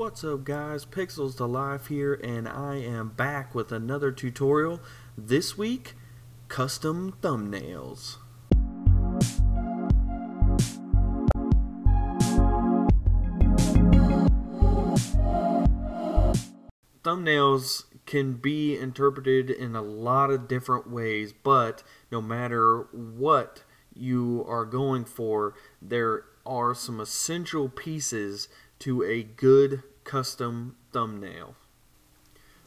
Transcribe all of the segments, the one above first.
What's up guys, Pixels to Life here and I am back with another tutorial. This week, custom thumbnails. Thumbnails can be interpreted in a lot of different ways, but no matter what you are going for, there are some essential pieces to a good custom thumbnail.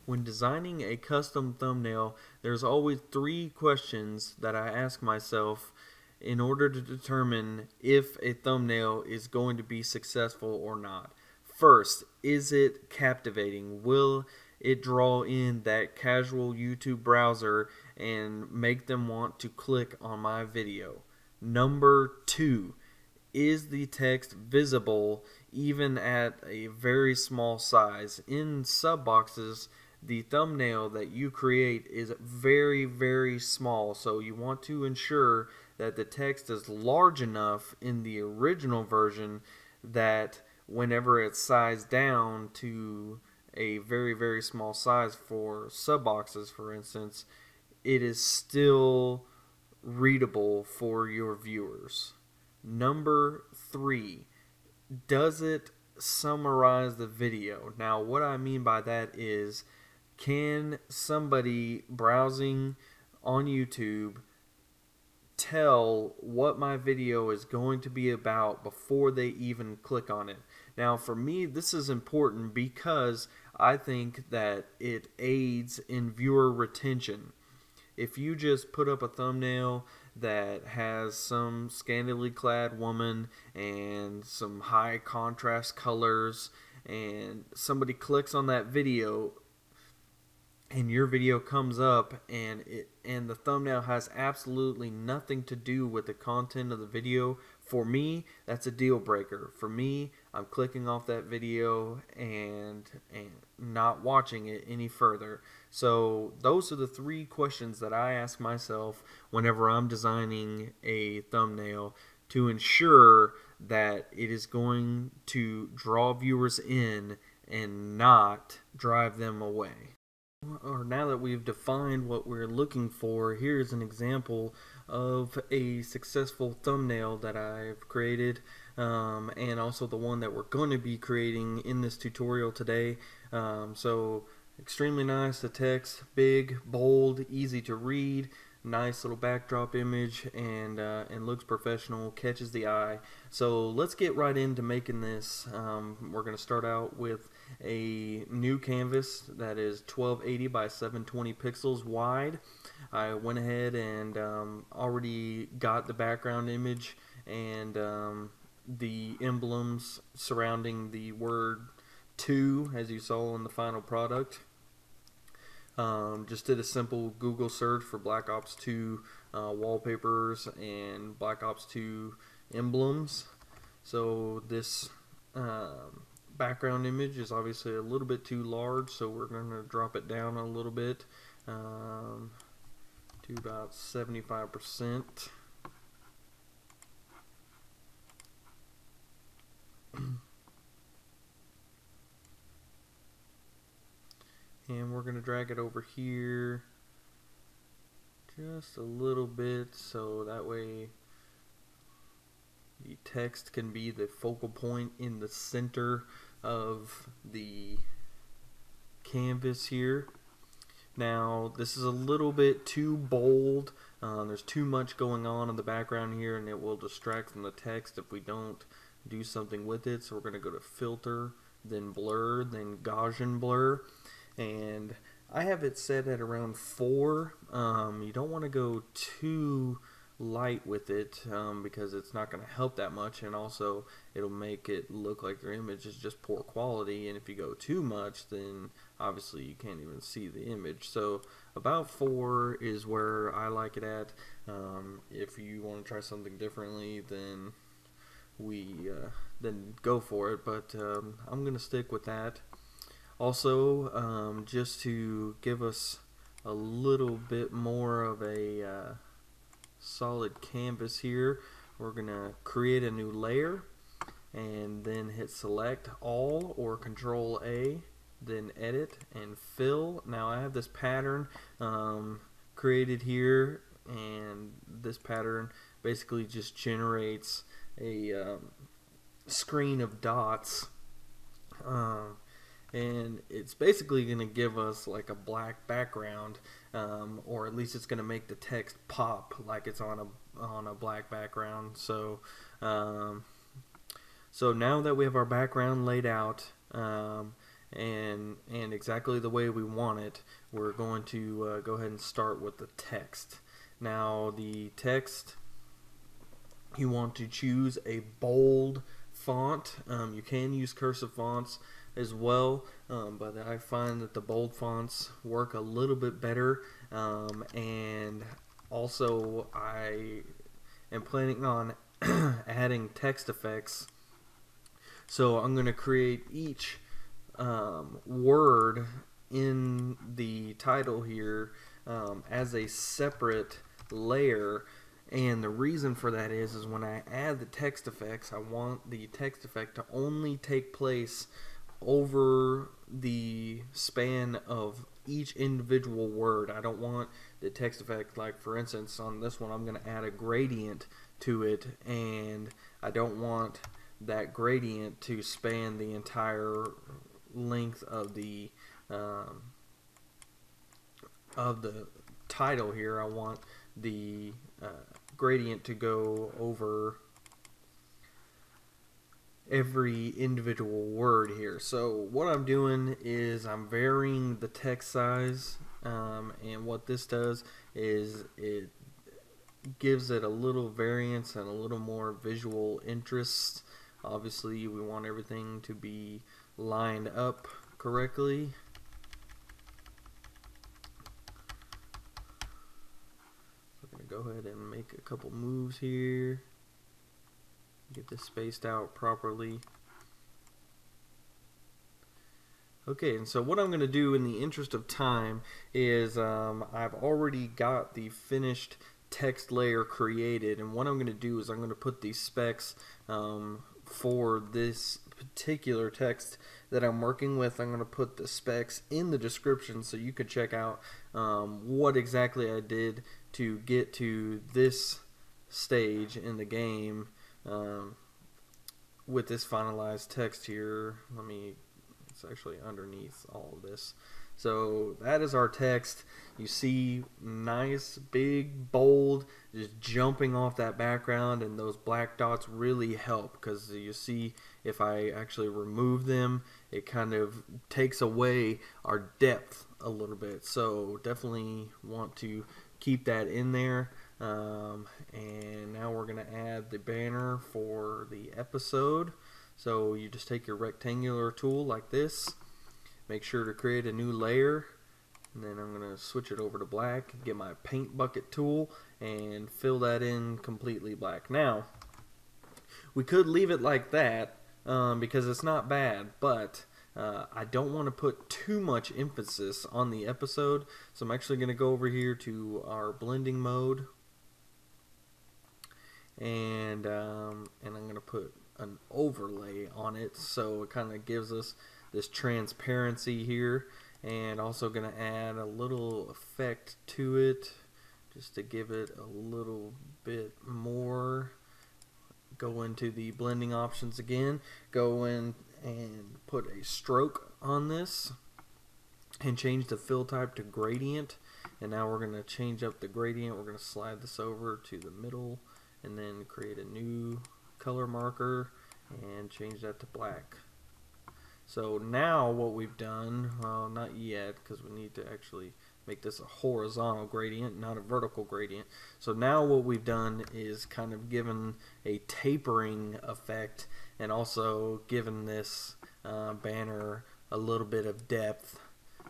When designing a custom thumbnail, there's always three questions that I ask myself in order to determine if a thumbnail is going to be successful or not. First, is it captivating? Will it draw in that casual YouTube browser and make them want to click on my video? Number two, is the text visible even at a very small size? In sub boxes, the thumbnail that you create is very, very small, so you want to ensure that the text is large enough in the original version that whenever it's sized down to a very, very small size for sub boxes, for instance, it is still readable for your viewers. Number three, does it summarize the video? Now, what I mean by that is, can somebody browsing on YouTube tell what my video is going to be about before they even click on it? Now, for me, this is important because I think that it aids in viewer retention. If you just put up a thumbnail that has some scantily clad woman and some high contrast colors and somebody clicks on that video and your video comes up and it and the thumbnail has absolutely nothing to do with the content of the video for me that's a deal breaker. For me I'm clicking off that video and and not watching it any further. So those are the three questions that I ask myself whenever I'm designing a thumbnail to ensure that it is going to draw viewers in and not drive them away. Or now that we've defined what we're looking for, here's an example of a successful thumbnail that I've created um, and also the one that we're going to be creating in this tutorial today. Um, so extremely nice, the text big, bold, easy to read, nice little backdrop image and uh, and looks professional catches the eye so let's get right into making this um, we're gonna start out with a new canvas that is 1280 by 720 pixels wide I went ahead and um, already got the background image and um, the emblems surrounding the word 2 as you saw in the final product um, just did a simple Google search for Black Ops 2 uh, wallpapers and Black Ops 2 emblems. So this um, background image is obviously a little bit too large, so we're going to drop it down a little bit um, to about 75%. and we're going to drag it over here just a little bit so that way the text can be the focal point in the center of the canvas here. Now this is a little bit too bold. Uh, there's too much going on in the background here and it will distract from the text if we don't do something with it. So we're going to go to filter then blur then Gaussian blur. And I have it set at around 4. Um, you don't want to go too light with it um, because it's not going to help that much and also it'll make it look like your image is just poor quality and if you go too much then obviously you can't even see the image. So about 4 is where I like it at. Um, if you want to try something differently then we uh, then go for it but um, I'm gonna stick with that. Also, um, just to give us a little bit more of a uh, solid canvas here, we're going to create a new layer. and then hit select all or control A then edit and fill now I have this pattern um, created here and this pattern basically just generates a um, screen of dots um, and it's basically going to give us like a black background um, or at least it's going to make the text pop like it's on a on a black background. So um, so now that we have our background laid out um, and and exactly the way we want it we're going to uh, go ahead and start with the text. Now the text you want to choose a bold font. Um, you can use cursive fonts as well, um, but I find that the bold fonts work a little bit better. Um, and also, I am planning on adding text effects. So I'm going to create each um, word in the title here um, as a separate layer and the reason for that is is when I add the text effects I want the text effect to only take place over the span of each individual word. I don't want the text effect, like for instance, on this one, I'm going to add a gradient to it, and I don't want that gradient to span the entire length of the um, of the title here. I want the uh, gradient to go over every individual word here. So what I'm doing is I'm varying the text size um, and what this does is it gives it a little variance and a little more visual interest. Obviously we want everything to be lined up correctly. So I'm going to go ahead and make a couple moves here get this spaced out properly. Okay, and so what I'm going to do in the interest of time is um, I've already got the finished text layer created, and what I'm going to do is I'm going to put these specs um, for this particular text that I'm working with. I'm going to put the specs in the description so you can check out um, what exactly I did to get to this stage in the game um, with this finalized text here, let me, it's actually underneath all of this. So that is our text. You see nice, big, bold, just jumping off that background and those black dots really help because you see if I actually remove them, it kind of takes away our depth a little bit. So definitely want to keep that in there. Um, and now we're going to add the banner for the episode. So you just take your rectangular tool like this, make sure to create a new layer, and then I'm going to switch it over to black, get my paint bucket tool, and fill that in completely black. Now, we could leave it like that um, because it's not bad, but uh, I don't want to put too much emphasis on the episode, so I'm actually going to go over here to our blending mode, and um, and I'm gonna put an overlay on it so it kind of gives us this transparency here and also gonna add a little effect to it just to give it a little bit more. Go into the blending options again go in and put a stroke on this and change the fill type to gradient and now we're going to change up the gradient we're going to slide this over to the middle and then create a new color marker and change that to black. So now what we've done, well not yet because we need to actually make this a horizontal gradient not a vertical gradient. So now what we've done is kind of given a tapering effect and also given this uh, banner a little bit of depth.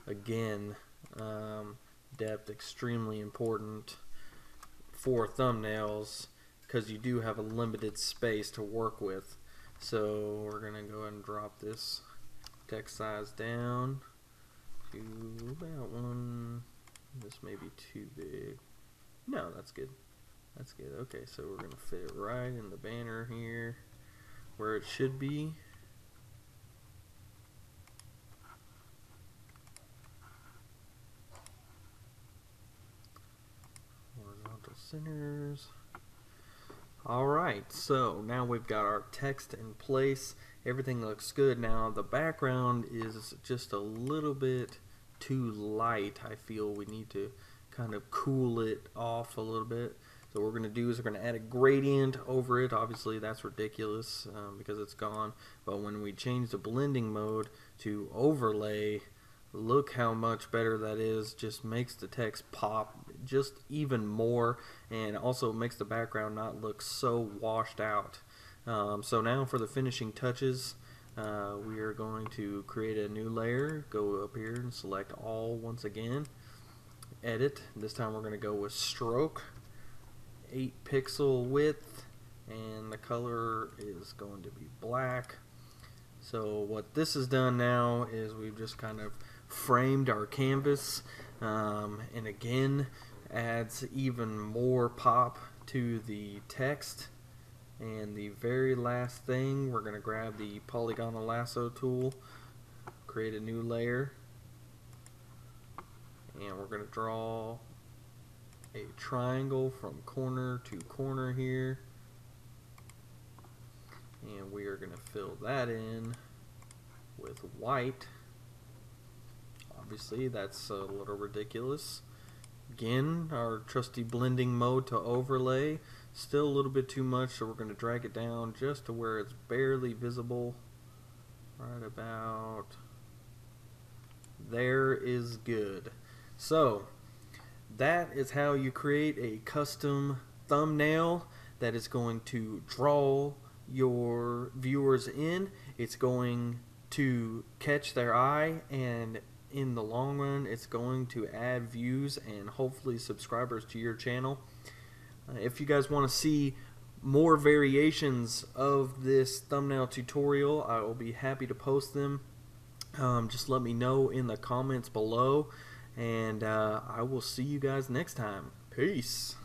Again, um, depth extremely important for thumbnails because you do have a limited space to work with. So we're going to go ahead and drop this text size down to about one. This may be too big. No, that's good. That's good. Okay, so we're going to fit it right in the banner here. where it should be. Horizontal centers. Alright, so now we've got our text in place. Everything looks good. Now the background is just a little bit too light. I feel we need to kind of cool it off a little bit. So what we're going to do is we're going to add a gradient over it. Obviously that's ridiculous um, because it's gone. But when we change the blending mode to overlay, look how much better that is. Just makes the text pop just even more and also makes the background not look so washed out. Um, so now for the finishing touches, uh, we are going to create a new layer. Go up here and select all once again. Edit. This time we're going to go with stroke. 8 pixel width and the color is going to be black. So what this has done now is we've just kind of framed our canvas um, and again adds even more pop to the text. And the very last thing we're going to grab the polygonal lasso tool create a new layer and we're going to draw a triangle from corner to corner here. And we are going to fill that in with white obviously that's a little ridiculous. Again our trusty blending mode to overlay still a little bit too much so we're going to drag it down just to where it's barely visible. Right about there is good. So that is how you create a custom thumbnail that is going to draw your viewers in. It's going to catch their eye and in the long run, it's going to add views and hopefully subscribers to your channel. Uh, if you guys want to see more variations of this thumbnail tutorial, I will be happy to post them. Um, just let me know in the comments below, and uh, I will see you guys next time. Peace.